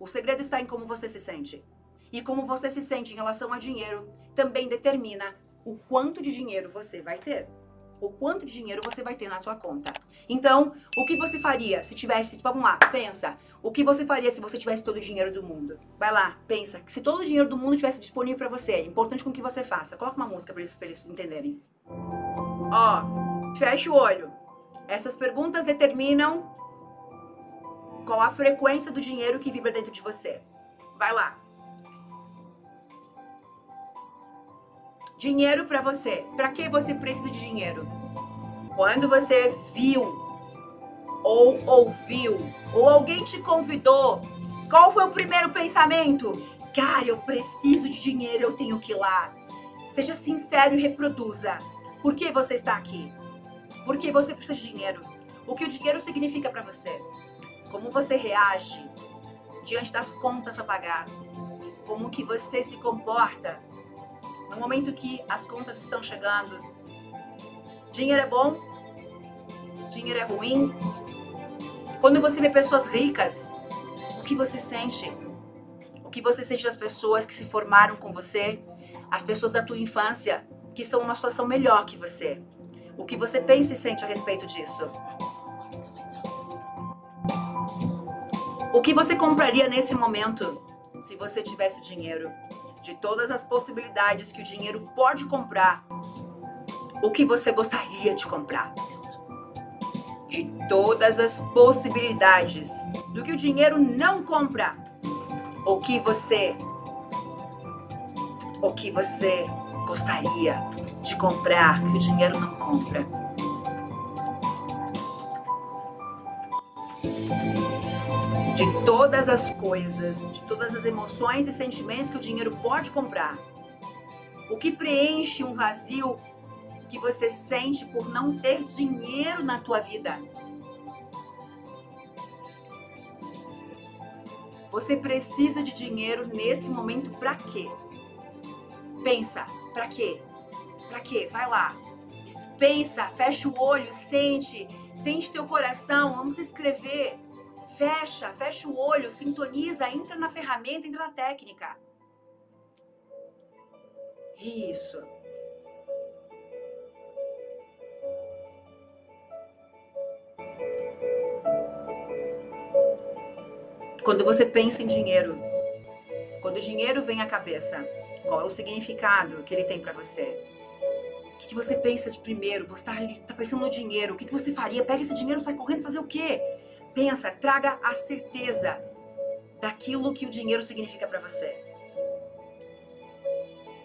O segredo está em como você se sente. E como você se sente em relação a dinheiro também determina o quanto de dinheiro você vai ter. O quanto de dinheiro você vai ter na sua conta. Então, o que você faria se tivesse, vamos lá, pensa, o que você faria se você tivesse todo o dinheiro do mundo? Vai lá, pensa, se todo o dinheiro do mundo tivesse disponível para você, é importante com que você faça. Coloca uma música para eles, eles entenderem. Ó, fecha o olho. Essas perguntas determinam qual a frequência do dinheiro que vibra dentro de você. Vai lá. Dinheiro para você. Para que você precisa de dinheiro? Quando você viu ou ouviu ou alguém te convidou, qual foi o primeiro pensamento? Cara, eu preciso de dinheiro, eu tenho que ir lá. Seja sincero e reproduza. Por que você está aqui? Por que você precisa de dinheiro? O que o dinheiro significa para você? Como você reage diante das contas para pagar? Como que você se comporta no momento que as contas estão chegando. Dinheiro é bom? Dinheiro é ruim? Quando você vê pessoas ricas, o que você sente? O que você sente das pessoas que se formaram com você? As pessoas da tua infância que estão numa situação melhor que você? O que você pensa e sente a respeito disso? O que você compraria nesse momento se você tivesse dinheiro? de todas as possibilidades que o dinheiro pode comprar, o que você gostaria de comprar? De todas as possibilidades do que o dinheiro não compra, o que você o que você gostaria de comprar que o dinheiro não compra? De todas as coisas, de todas as emoções e sentimentos que o dinheiro pode comprar. O que preenche um vazio que você sente por não ter dinheiro na tua vida? Você precisa de dinheiro nesse momento para quê? Pensa, para quê? Para quê? Vai lá. Pensa, fecha o olho, sente, sente teu coração, vamos escrever. Fecha, fecha o olho, sintoniza, entra na ferramenta, entra na técnica. Isso. Quando você pensa em dinheiro, quando o dinheiro vem à cabeça, qual é o significado que ele tem para você? O que, que, você pensa de primeiro? Você está tá pensando no dinheiro. O que, que você faria? Pega esse dinheiro sai correndo fazer o quê? Pensa, traga a certeza daquilo que o dinheiro significa para você.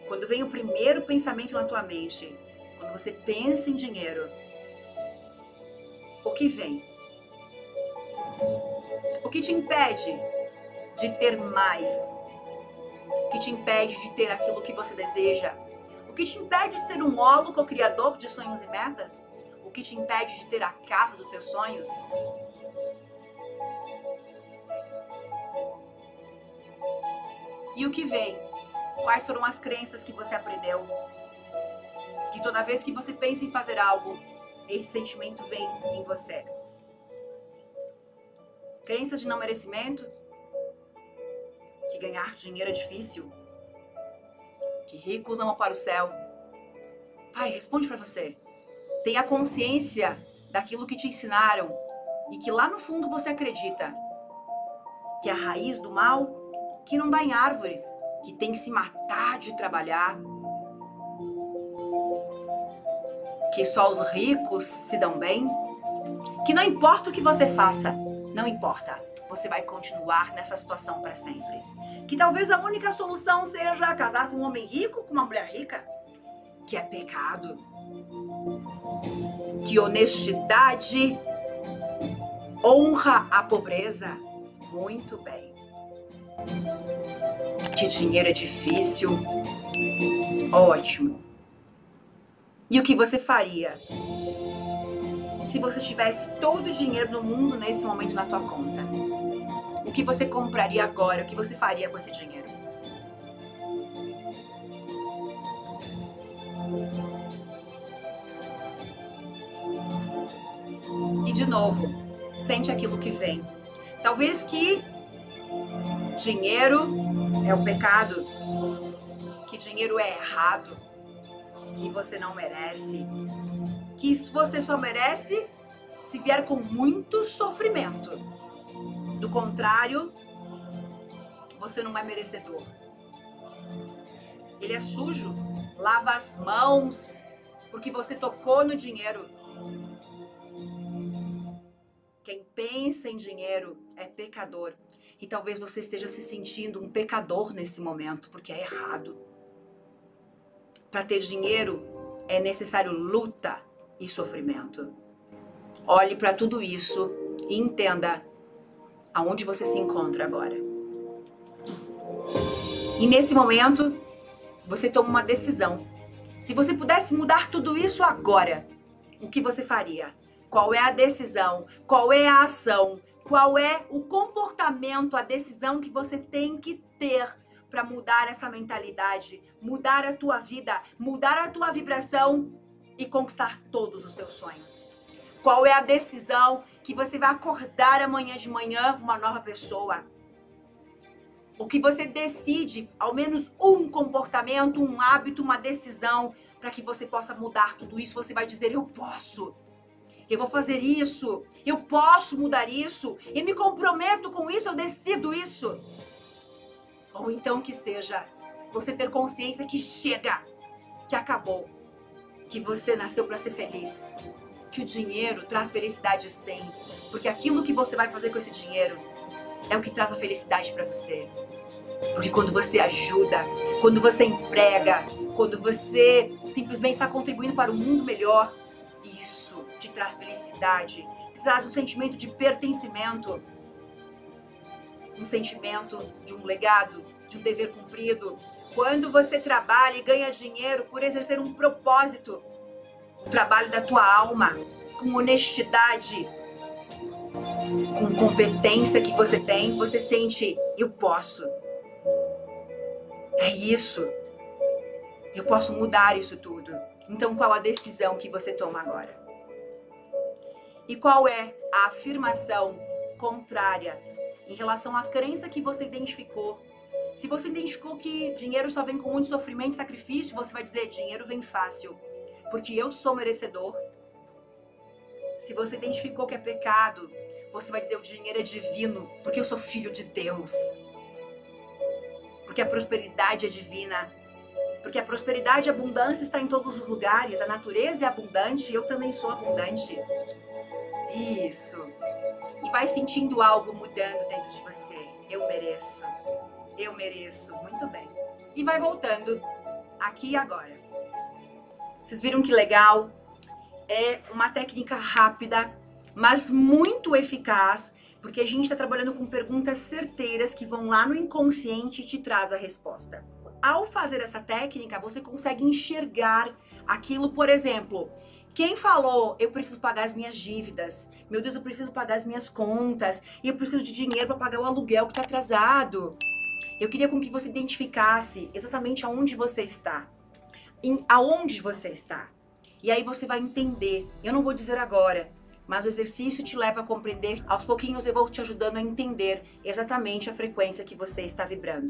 Quando vem o primeiro pensamento na tua mente, quando você pensa em dinheiro, o que vem? O que te impede de ter mais? O que te impede de ter aquilo que você deseja? O que te impede de ser um hólogo criador de sonhos e metas? O que te impede de ter a casa dos teus sonhos? E o que vem? Quais foram as crenças que você aprendeu? Que toda vez que você pensa em fazer algo, esse sentimento vem em você. Crenças de não merecimento? Que ganhar dinheiro é difícil? Que ricos não vão para o céu? Pai, responde para você. Tenha consciência daquilo que te ensinaram e que lá no fundo você acredita que a raiz do mal que não dá em árvore, que tem que se matar de trabalhar, que só os ricos se dão bem, que não importa o que você faça, não importa, você vai continuar nessa situação para sempre. Que talvez a única solução seja casar com um homem rico, com uma mulher rica, que é pecado. Que honestidade honra a pobreza. Muito bem que dinheiro é difícil. Ótimo. E o que você faria se você tivesse todo o dinheiro do mundo nesse momento na tua conta? O que você compraria agora? O que você faria com esse dinheiro? E de novo, sente aquilo que vem. Talvez que dinheiro é o pecado, que dinheiro é errado, que você não merece, que você só merece se vier com muito sofrimento. Do contrário, você não é merecedor. Ele é sujo, lava as mãos, porque você tocou no dinheiro. Quem pensa em dinheiro é pecador. E talvez você esteja se sentindo um pecador nesse momento, porque é errado. Para ter dinheiro é necessário luta e sofrimento. Olhe para tudo isso e entenda aonde você se encontra agora. E nesse momento, você toma uma decisão. Se você pudesse mudar tudo isso agora, o que você faria? Qual é a decisão? Qual é a ação? Qual é o comportamento, a decisão que você tem que ter para mudar essa mentalidade, mudar a tua vida, mudar a tua vibração e conquistar todos os teus sonhos? Qual é a decisão que você vai acordar amanhã de manhã uma nova pessoa? O que você decide, ao menos um comportamento, um hábito, uma decisão, para que você possa mudar tudo isso, você vai dizer: Eu posso. Eu vou fazer isso. Eu posso mudar isso. E me comprometo com isso. Eu decido isso. Ou então que seja você ter consciência que chega, que acabou, que você nasceu para ser feliz, que o dinheiro traz felicidade sim, porque aquilo que você vai fazer com esse dinheiro é o que traz a felicidade para você. Porque quando você ajuda, quando você emprega, quando você simplesmente está contribuindo para um mundo melhor, isso te traz felicidade, te traz um sentimento de pertencimento, um sentimento de um legado, de um dever cumprido. Quando você trabalha e ganha dinheiro por exercer um propósito, o trabalho da tua alma, com honestidade, com competência que você tem, você sente, eu posso. É isso. Eu posso mudar isso tudo. Então, qual a decisão que você toma agora? E qual é a afirmação contrária em relação à crença que você identificou? Se você identificou que dinheiro só vem com muito sofrimento e sacrifício, você vai dizer: dinheiro vem fácil porque eu sou merecedor. Se você identificou que é pecado, você vai dizer o dinheiro é divino, porque eu sou filho de Deus. Porque a prosperidade é divina. Porque a prosperidade e a abundância está em todos os lugares. A natureza é abundante e eu também sou abundante. Isso. E vai sentindo algo mudando dentro de você. Eu mereço. Eu mereço. Muito bem. E vai voltando aqui e agora. Vocês viram que legal? É uma técnica rápida, mas muito eficaz, porque a gente está trabalhando com perguntas certeiras que vão lá no inconsciente e te traz a resposta. Ao fazer essa técnica, você consegue enxergar aquilo, por exemplo, quem falou, eu preciso pagar as minhas dívidas, meu Deus, eu preciso pagar as minhas contas, e eu preciso de dinheiro para pagar o aluguel que está atrasado. Eu queria com que você identificasse exatamente aonde você está em aonde você está. E aí você vai entender. Eu não vou dizer agora, mas o exercício te leva a compreender. Aos pouquinhos eu vou te ajudando a entender exatamente a frequência que você está vibrando.